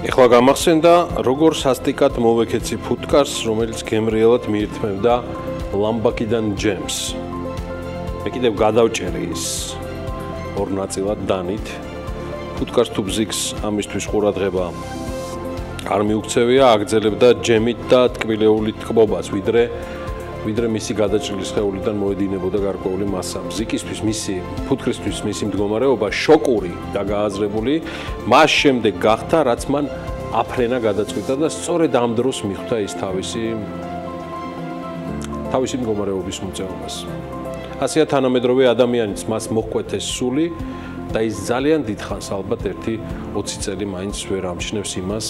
ეხლა გამახსენდა როგორ სასტიკად მოვეკეცი ფუტკარს, რომელიც გემრიელად მიირთმევდა ლამბაკიდან ჯემს. მე კიდევ გადავჭერი ის ორ ნაწილად დანით. ფუტკარს თუ ბზიქს ამისთვის ყურადღება არ მიუქცევია, აგძელებდა ჯემით და ტკბილეული თკბობას, ვიდრე ვიდრე მისი გადაჭრილი სხეულიდან მოედინებოდა გარკვეული მასა. ბზიკისთვის მისი ფუტკრისთვის მისი მდგომარეობა შოკური და გააზრებული, მას შემდეგ გახდა, რაც მან აფრენა გადაწყვიტა და სწორედ ამ დროს მიხვდა ის თავისი თავისი მდგომარეობის მოწევას. ასეა თანამედროვე ადამიანიც მას მოხვეთეს სული და ის ძალიან დიდხანს ალბათ ერთი 20 წელი მაინც ვერ ამჩნევს იმას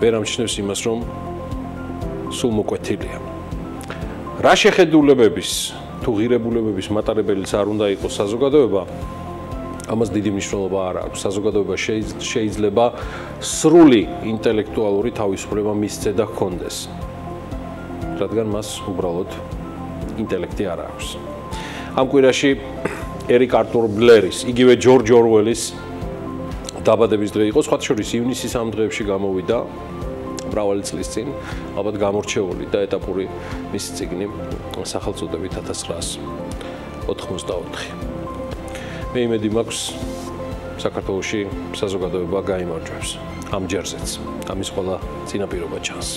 ვერ ამჩნევს იმას რომ სულ მოკვეთილია. რა შეხედულებების თუ ღირებულებების მატარებელიც არ უნდა იყოს საზოგადოება? ამას დიდი მნიშვნელობა არ აქვს. საზოგადოება შეიძლება სრული ინტელექტუალური თავისუფლება მისცე და ჰქონდეს. რადგან მას უბრალოდ ინტელექტი არ აქვს. ამ კვირაში ერიკ არტურ ბლერის, იგივე ჯორჯ ორველის დაბადების დღე იყო, სხვა შორის ივნისის ამ დღეებში გამოვიდა მრავალი წლის წინ, ალბათ გამორჩეული და ეტაპური მისი ციგნი სახელწოდებით 1984. მე იმედი მაქვს საქართველოსი საზოგადოება გამოიმარჯვებს ამ ჯერზეც. ამის ყველა წინაპირობა ჩანს.